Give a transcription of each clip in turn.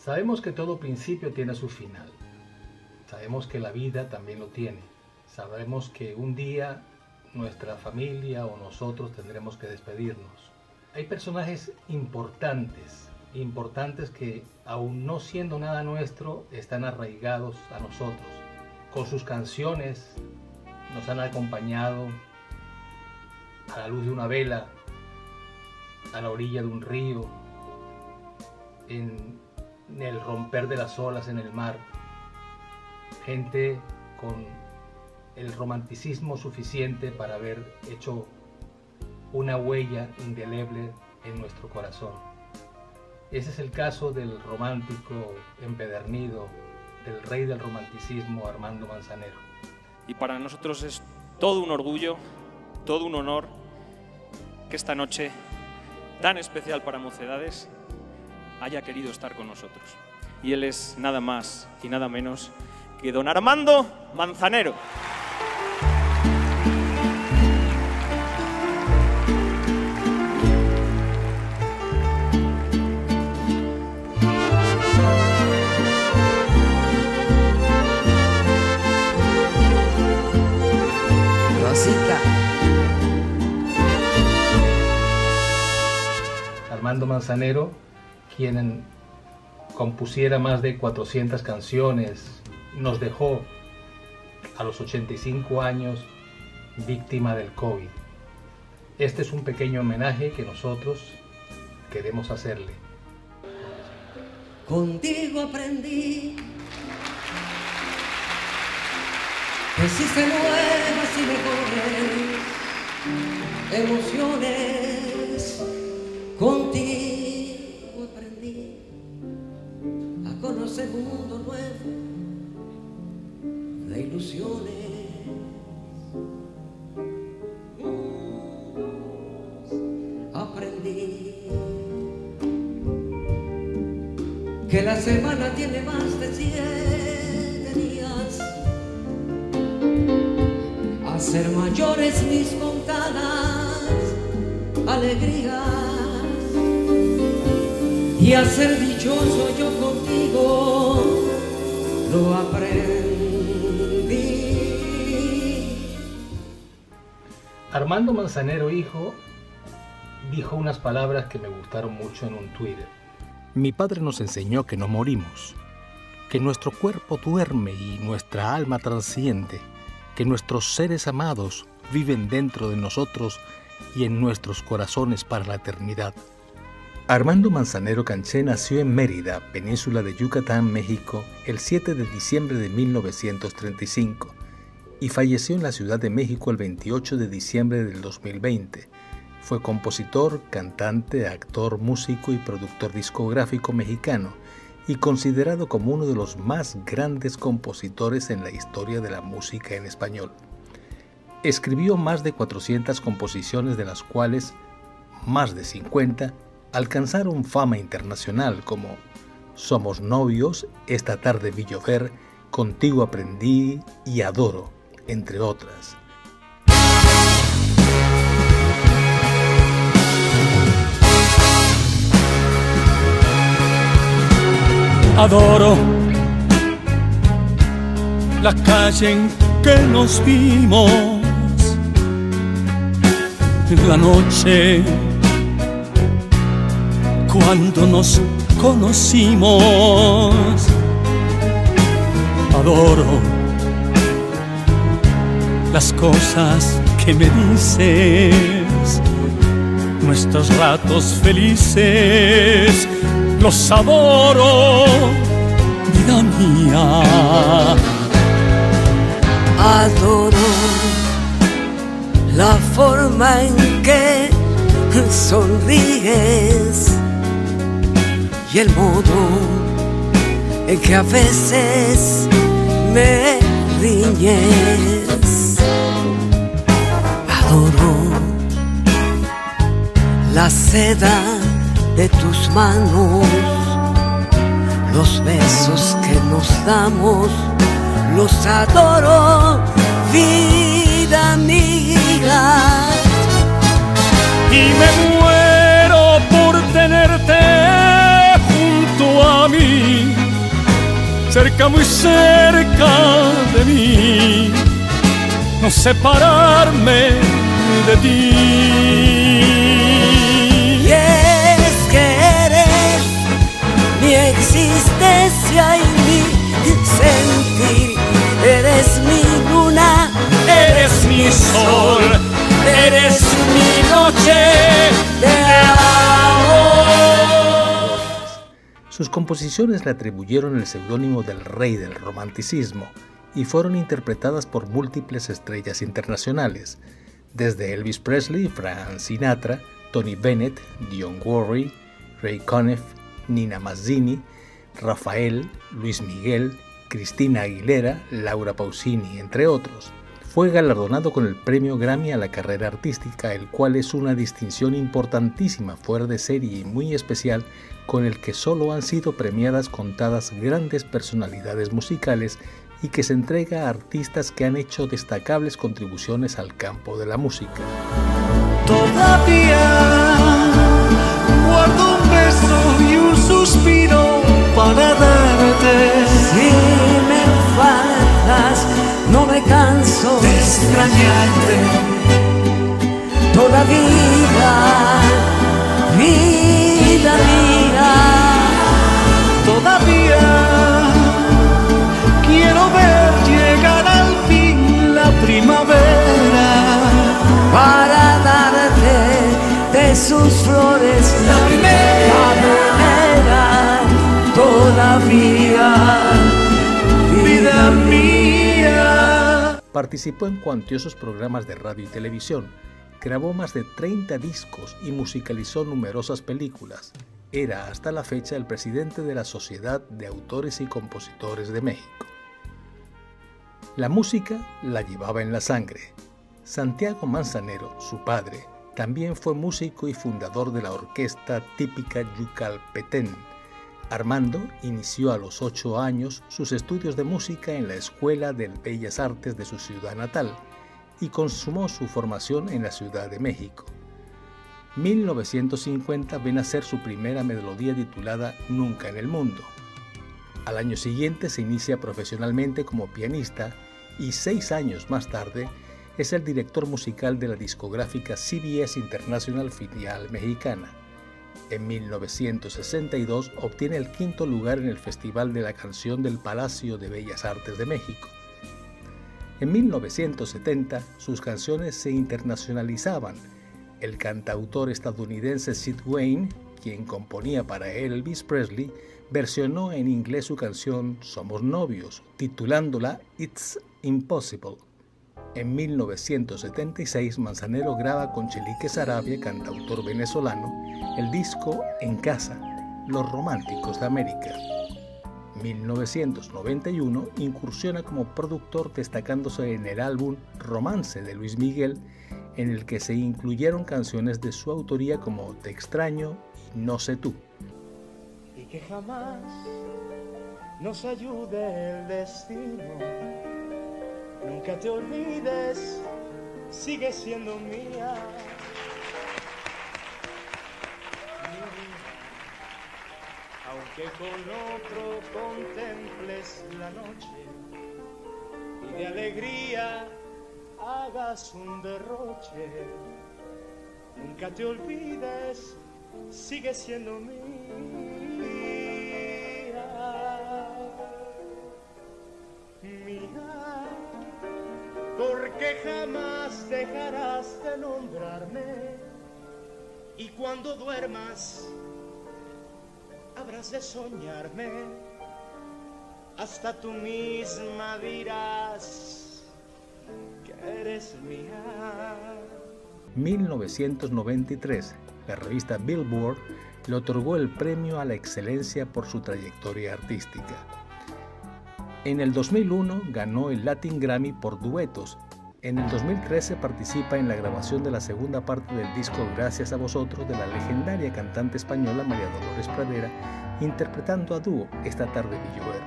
Sabemos que todo principio tiene su final. Sabemos que la vida también lo tiene. Sabemos que un día nuestra familia o nosotros tendremos que despedirnos. Hay personajes importantes, importantes que aún no siendo nada nuestro, están arraigados a nosotros. Con sus canciones nos han acompañado a la luz de una vela, a la orilla de un río, en, el romper de las olas en el mar. Gente con el romanticismo suficiente para haber hecho una huella indeleble en nuestro corazón. Ese es el caso del romántico empedernido, del rey del romanticismo Armando Manzanero. Y para nosotros es todo un orgullo, todo un honor que esta noche tan especial para Mocedades haya querido estar con nosotros. Y él es nada más y nada menos que don Armando Manzanero. Armando Manzanero, quien compusiera más de 400 canciones, nos dejó a los 85 años víctima del COVID. Este es un pequeño homenaje que nosotros queremos hacerle. Contigo aprendí que existen nuevas y mejores emociones Contigo un mundo nuevo de ilusiones. Aprendí que la semana tiene más de siete días. Hacer mayores mis contadas alegrías y a ser dichoso yo contigo lo aprendí. Armando Manzanero, hijo, dijo unas palabras que me gustaron mucho en un Twitter. Mi padre nos enseñó que no morimos, que nuestro cuerpo duerme y nuestra alma transciende, que nuestros seres amados viven dentro de nosotros y en nuestros corazones para la eternidad. Armando Manzanero Canché nació en Mérida, península de Yucatán, México, el 7 de diciembre de 1935 y falleció en la Ciudad de México el 28 de diciembre del 2020. Fue compositor, cantante, actor, músico y productor discográfico mexicano y considerado como uno de los más grandes compositores en la historia de la música en español. Escribió más de 400 composiciones de las cuales más de 50 alcanzaron fama internacional como Somos novios, Esta tarde vi llover, Contigo aprendí y adoro, entre otras. Adoro la calle en que nos vimos, la noche cuando nos conocimos. Adoro las cosas que me dices, nuestros ratos felices, los adoro, vida mía. Adoro la forma en que sonríes y el modo en que a veces me riñes. Adoro la seda de tus manos, los besos que nos damos, los adoro, vida amiga. Y me muero cerca, muy cerca de mí, no separarme de ti. Y es que eres mi existencia y mi sentir, eres mi luna, Eres mi sol, eres mi noche Sus composiciones le atribuyeron el seudónimo del rey del romanticismo y fueron interpretadas por múltiples estrellas internacionales, desde Elvis Presley, Frank Sinatra, Tony Bennett, Dionne Warwick, Ray Conniff, Nina Mazzini, Rafael, Luis Miguel, Cristina Aguilera, Laura Pausini, entre otros. Fue galardonado con el premio Grammy a la carrera artística, el cual es una distinción importantísima fuera de serie y muy especial con el que solo han sido premiadas contadas grandes personalidades musicales y que se entrega a artistas que han hecho destacables contribuciones al campo de la música. Todavía guardo un beso y un suspiro para darte. Si me faltas, no me canso de extrañarte. todavía, vida mía. Todavía quiero ver llegar al fin la primavera. para darte de sus flores La primera. todavía Vida mía. Participó en cuantiosos programas de radio y televisión, grabó más de 30 discos y musicalizó numerosas películas. Era hasta la fecha el presidente de la Sociedad de Autores y Compositores de México. La música la llevaba en la sangre. Santiago Manzanero, su padre, también fue músico y fundador de la orquesta típica Yucalpetén. Armando inició a los ocho años sus estudios de música en la Escuela de Bellas Artes de su ciudad natal y consumó su formación en la Ciudad de México. 1950 ven a ser su primera melodía titulada Nunca en el Mundo. Al año siguiente se inicia profesionalmente como pianista y seis años más tarde es el director musical de la discográfica CBS International Filial Mexicana. En 1962 obtiene el quinto lugar en el Festival de la Canción del Palacio de Bellas Artes de México. En 1970 sus canciones se internacionalizaban. El cantautor estadounidense Sid Wayne, quien componía para Elvis Presley, versionó en inglés su canción Somos novios, titulándola It's Impossible. En 1976 Manzanero graba con Chelique Sarabia, cantautor venezolano, el disco En Casa, Los Románticos de América. 1991 incursiona como productor destacándose en el álbum Romance de Luis Miguel, en el que se incluyeron canciones de su autoría como Te extraño y No sé tú. y que jamás nos ayude el destino. Nunca te olvides, sigue siendo mía. Aunque con otro contemples la noche y de alegría hagas un derroche, nunca te olvides, sigue siendo mía. Mía, porque jamás dejarás de nombrarme y cuando duermas habrás de soñarme. Hasta tú misma dirás que eres mía. 1993, la revista Billboard le otorgó el premio a la excelencia por su trayectoria artística. En el 2001 ganó el Latin Grammy por duetos. En el 2013 participa en la grabación de la segunda parte del disco Gracias a vosotros de la legendaria cantante española María Dolores Pradera, interpretando a dúo Esta tarde vi llover.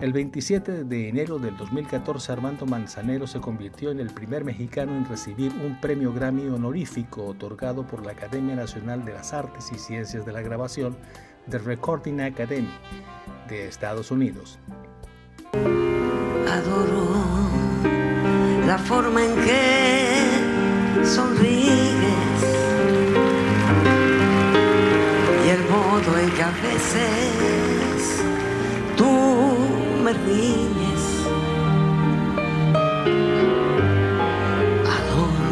El 27 de enero del 2014 Armando Manzanero se convirtió en el primer mexicano en recibir un premio Grammy honorífico otorgado por la Academia Nacional de las Artes y Ciencias de la Grabación, The Recording Academy, de Estados Unidos. Adoro la forma en que sonríes y el modo en que a veces tú me riñes. Adoro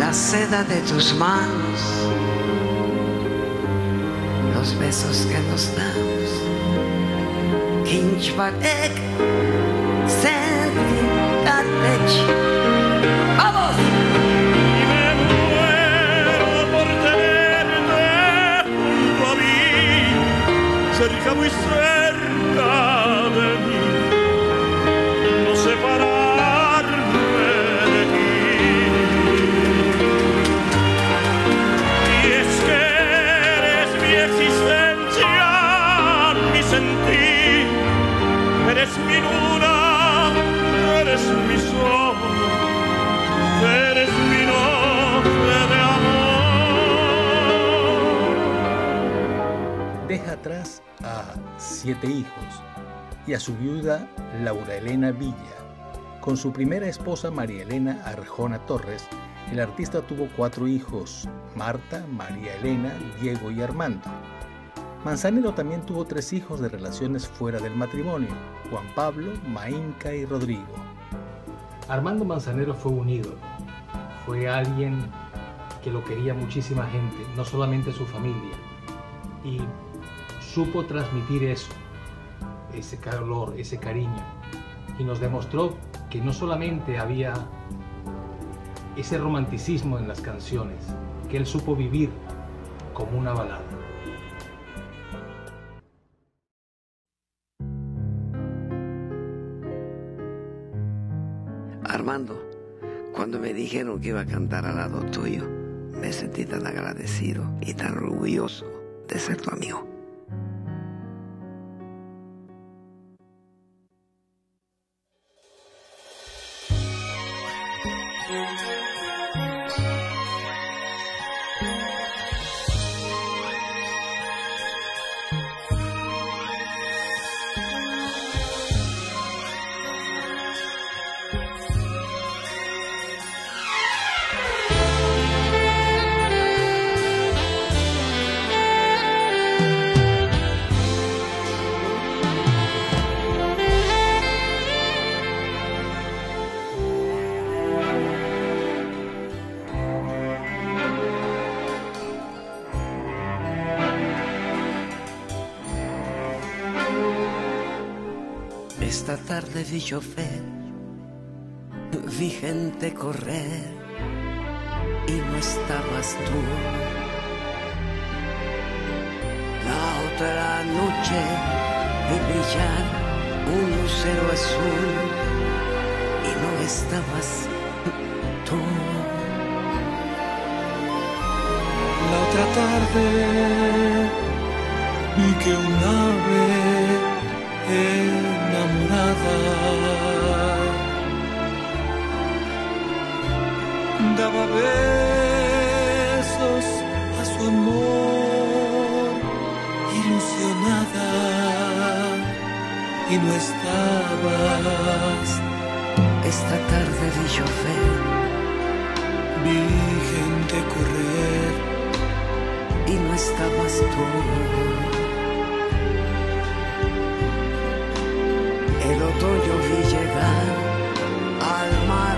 la seda de tus manos, los besos que nos damos. Kinch wat sent atrás a siete hijos y a su viuda Laura Elena Villa. Con su primera esposa María Elena Arjona Torres, el artista tuvo cuatro hijos, Marta, María Elena, Diego y Armando. Manzanero también tuvo tres hijos de relaciones fuera del matrimonio, Juan Pablo, Mainca y Rodrigo. Armando Manzanero fue un ídolo, fue alguien que lo quería muchísima gente, no solamente su familia, y supo transmitir eso, ese calor, ese cariño, y nos demostró que no solamente había ese romanticismo en las canciones, que él supo vivir como una balada. Armando, cuando me dijeron que iba a cantar al lado tuyo, me sentí tan agradecido y tan orgulloso de ser tu amigo. Tarde vi vi gente correr y no estabas tú. La otra noche vi brillar un lucero azul y no estabas tú. La otra tarde vi que un ave enamorada daba besos a su amor ilusionada y no estabas. Esta tarde vi llover Vi gente correr y no estabas tú. El otoño vi llegar al mar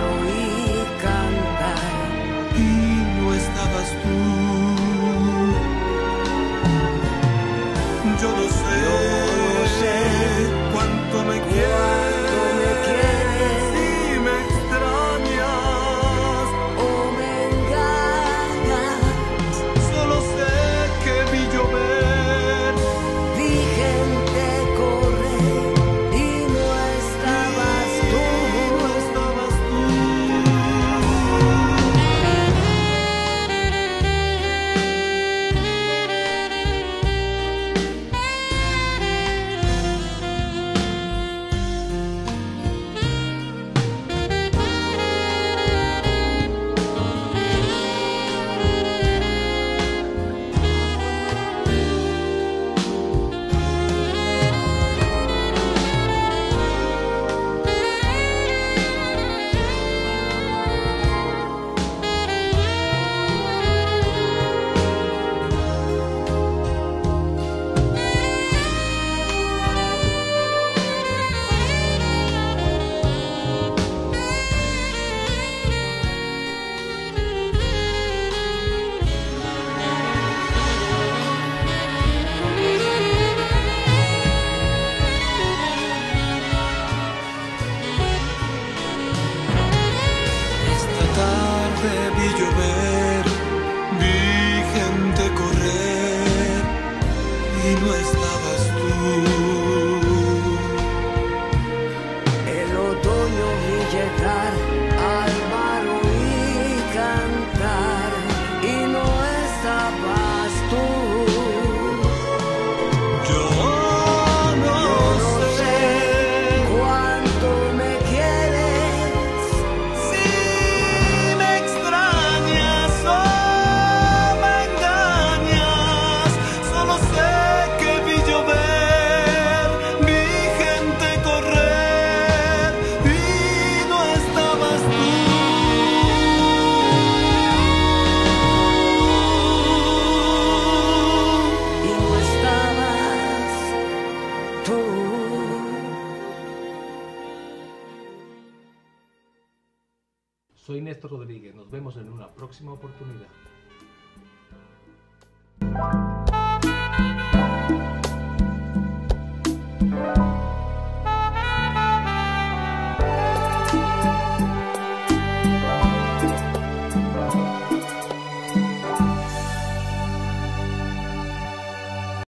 Rodríguez. Nos vemos en una próxima oportunidad.